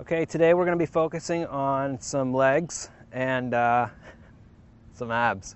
Okay, today we're going to be focusing on some legs and uh, some abs.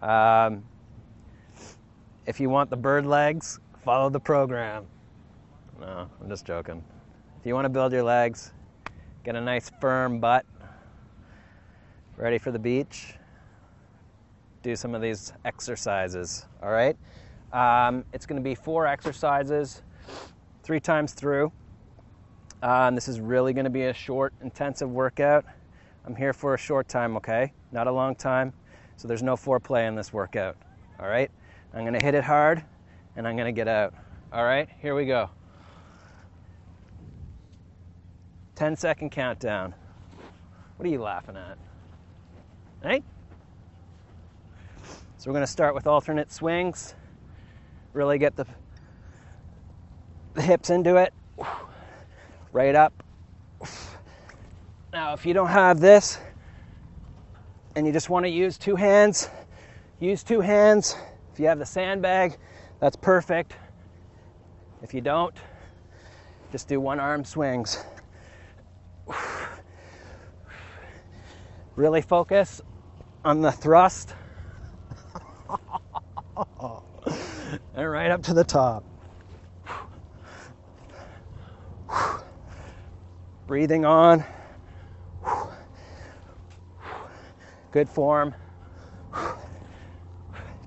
Um, if you want the bird legs, follow the program. No, I'm just joking. If you want to build your legs, get a nice firm butt, ready for the beach, do some of these exercises, all right? Um, it's going to be four exercises, three times through. Um, this is really going to be a short, intensive workout. I'm here for a short time, okay? Not a long time. So there's no foreplay in this workout, all right? I'm going to hit it hard and I'm going to get out, all right? Here we go. 10 second countdown. What are you laughing at? Hey? So we're going to start with alternate swings. Really get the, the hips into it right up. Now, if you don't have this and you just want to use two hands, use two hands. If you have the sandbag, that's perfect. If you don't, just do one arm swings. Really focus on the thrust and right up to the top. Breathing on. Good form.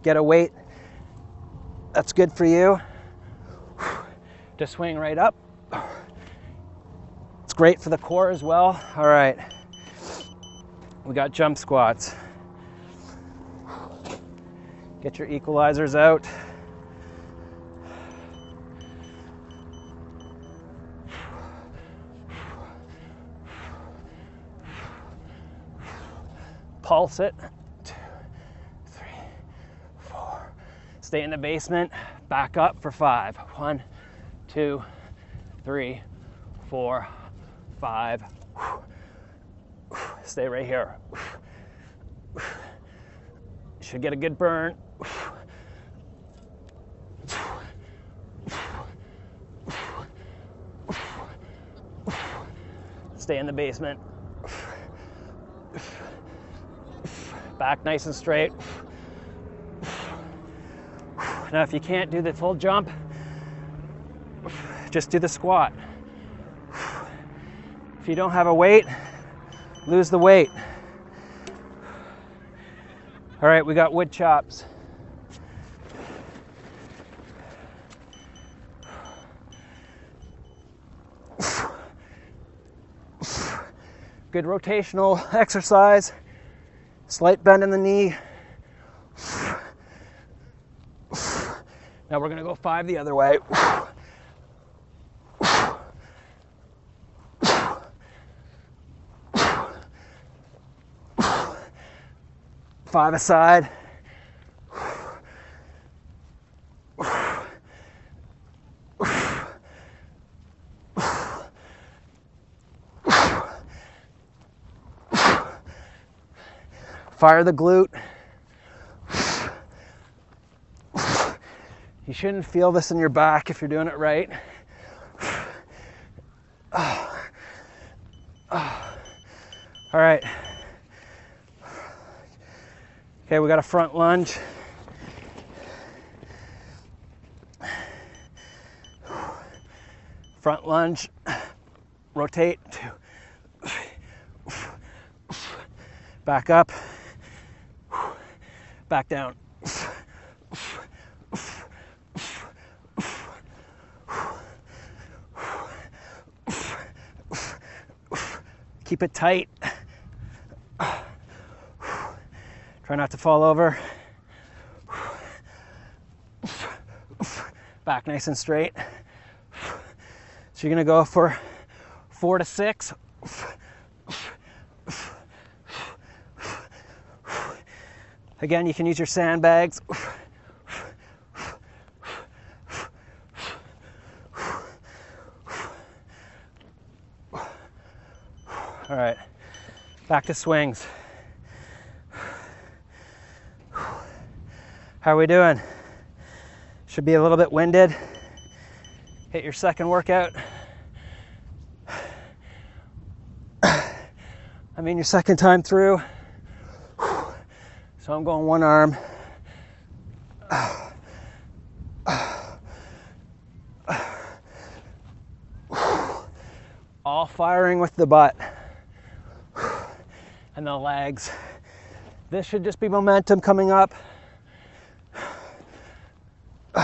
Get a weight that's good for you to swing right up. It's great for the core as well. All right, we got jump squats. Get your equalizers out. Pulse it. Two, three, four. Stay in the basement. Back up for five. One, two, three, four, five. Stay right here. Should get a good burn. Stay in the basement. Back nice and straight. Now, if you can't do the full jump, just do the squat. If you don't have a weight, lose the weight. All right, we got wood chops. Good rotational exercise. Slight bend in the knee. Now we're going to go five the other way. Five aside. Fire the glute. You shouldn't feel this in your back if you're doing it right. All right. Okay, we got a front lunge. Front lunge, rotate, back up back down. Keep it tight. Try not to fall over. Back nice and straight. So you're gonna go for four to six. Again, you can use your sandbags. All right, back to swings. How are we doing? Should be a little bit winded. Hit your second workout. I mean, your second time through. So I'm going one arm. All firing with the butt and the legs. This should just be momentum coming up. If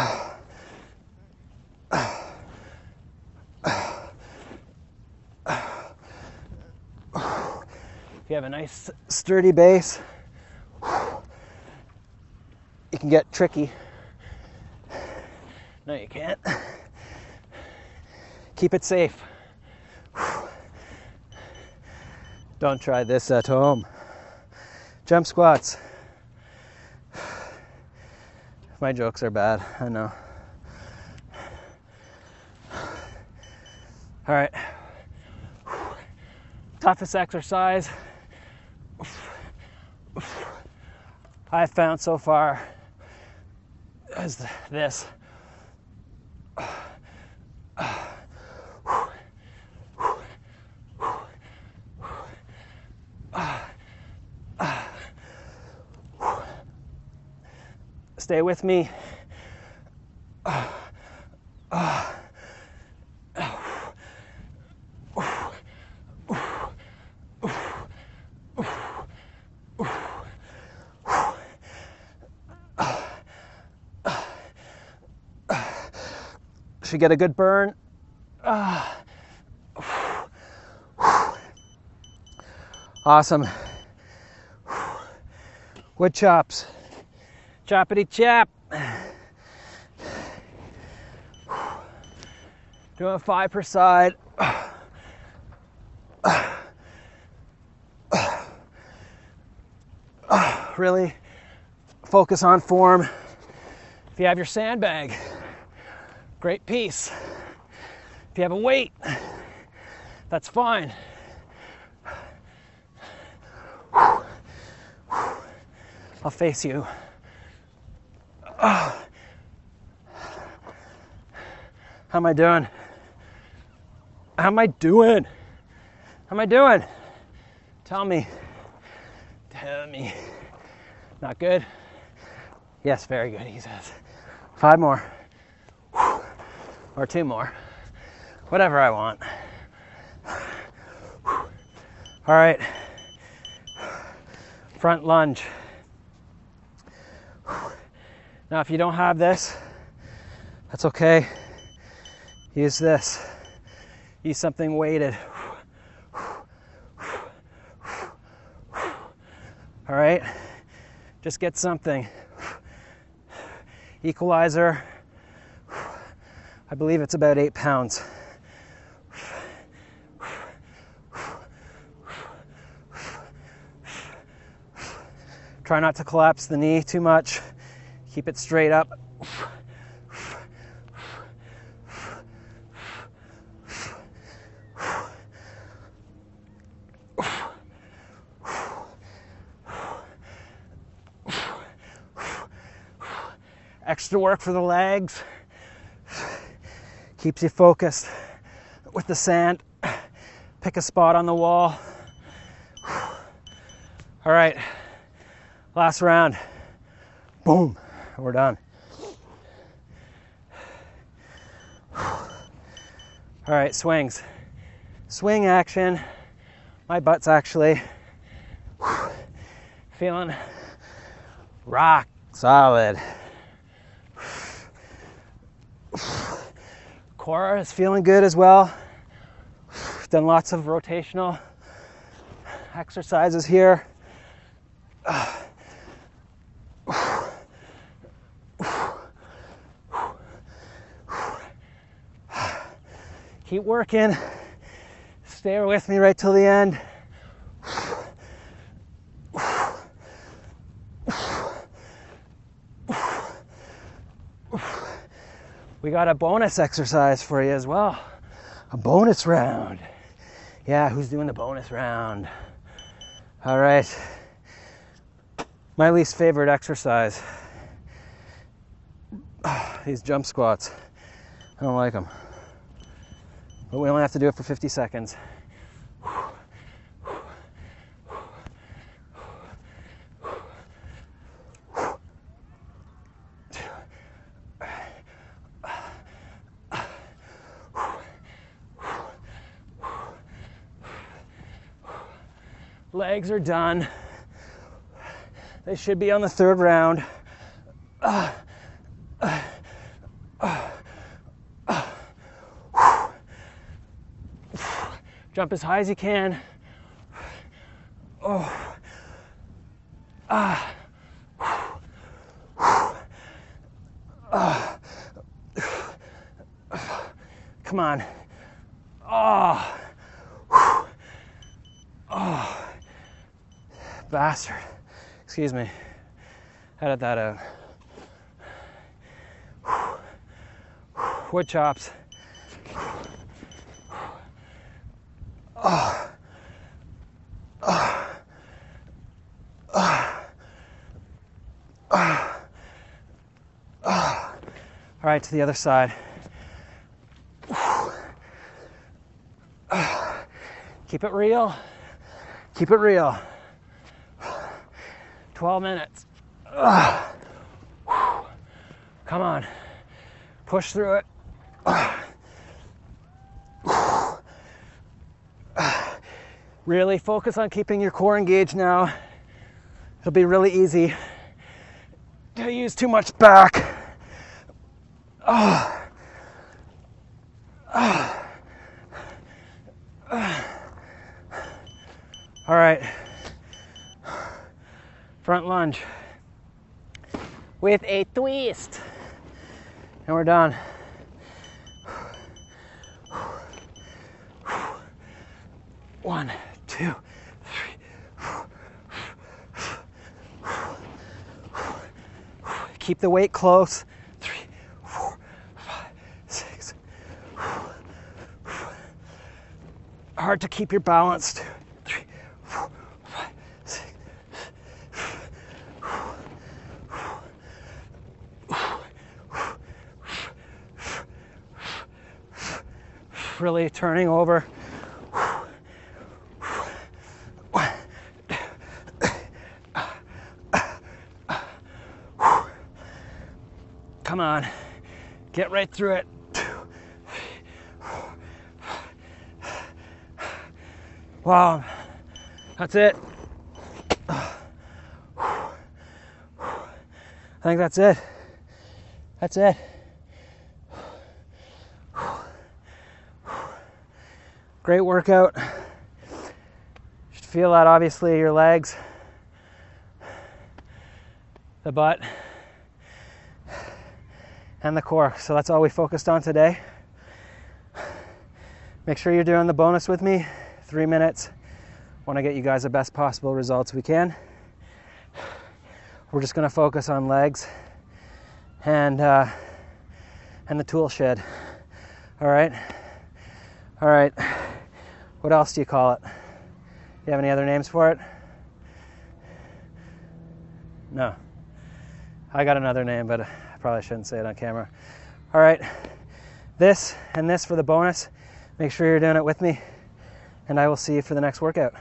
you have a nice sturdy base, you can get tricky. No, you can't. Keep it safe. Don't try this at home. Jump squats. My jokes are bad, I know. All right. Toughest exercise I've found so far is this. Stay with me. Should get a good burn. Ah, awesome. Wood chops. Choppity chop. Doing five per side. Really focus on form. If you have your sandbag, great piece. If you have a weight, that's fine. I'll face you. How am I doing? How am I doing? How am I doing? Tell me. Tell me. Not good? Yes, very good, he says. Five more. Or two more. Whatever I want. All right. Front lunge. Now, if you don't have this, that's okay. Use this. Use something weighted. All right? Just get something. Equalizer. I believe it's about eight pounds. Try not to collapse the knee too much. Keep it straight up. Extra work for the legs. Keeps you focused with the sand. Pick a spot on the wall. All right, last round. Boom we're done. All right, swings. Swing action. My butt's actually feeling rock solid. Core is feeling good as well. Done lots of rotational exercises here. Keep working. Stay with me right till the end. We got a bonus exercise for you as well. A bonus round. Yeah, who's doing the bonus round? All right. My least favorite exercise. These jump squats. I don't like them but we only have to do it for 50 seconds. Legs are done. They should be on the third round. Jump as high as you can. Oh. Ah. Come on. Oh. Oh. Bastard. Excuse me. How Edit that out. Wood chops. Oh. Oh. Oh. All right, to the other side. Keep it real. Keep it real. 12 minutes. Come on. Push through it. Really focus on keeping your core engaged now. It'll be really easy to use too much back. All right. Front lunge with a twist. And we're done. One, two, three. Keep the weight close. Three, four, five, six. Hard to keep your balance. Two, three, four, five, six. Really turning over. Come on. Get right through it. Wow. That's it. I think that's it. That's it. Great workout. You should feel that obviously your legs, the butt, and the core. So that's all we focused on today. Make sure you're doing the bonus with me. Three minutes. Want to get you guys the best possible results we can. We're just going to focus on legs and uh, and the tool shed. All right. All right. What else do you call it? Do you have any other names for it? No. I got another name, but I probably shouldn't say it on camera. All right. This and this for the bonus. Make sure you're doing it with me, and I will see you for the next workout.